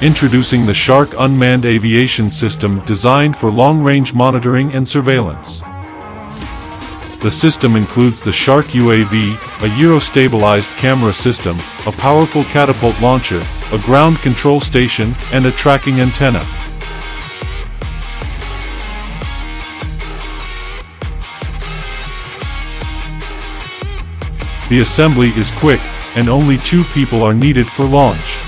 Introducing the Shark Unmanned Aviation System designed for long-range monitoring and surveillance. The system includes the Shark UAV, a gyro-stabilized camera system, a powerful catapult launcher, a ground control station, and a tracking antenna. The assembly is quick, and only two people are needed for launch.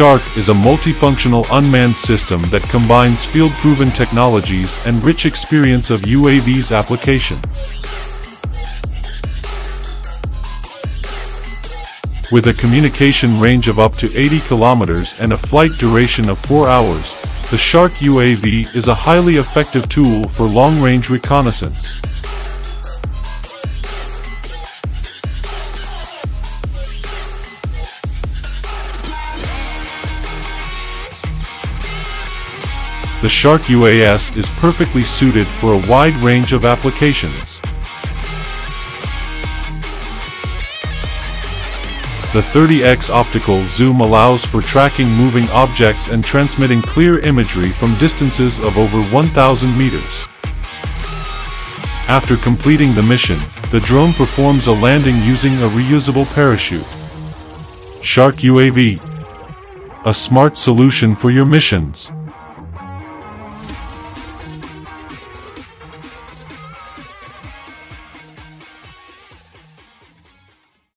Shark is a multifunctional unmanned system that combines field-proven technologies and rich experience of UAV's application. With a communication range of up to 80 kilometers and a flight duration of 4 hours, the Shark UAV is a highly effective tool for long-range reconnaissance. The Shark UAS is perfectly suited for a wide range of applications. The 30x optical zoom allows for tracking moving objects and transmitting clear imagery from distances of over 1,000 meters. After completing the mission, the drone performs a landing using a reusable parachute. Shark UAV. A smart solution for your missions.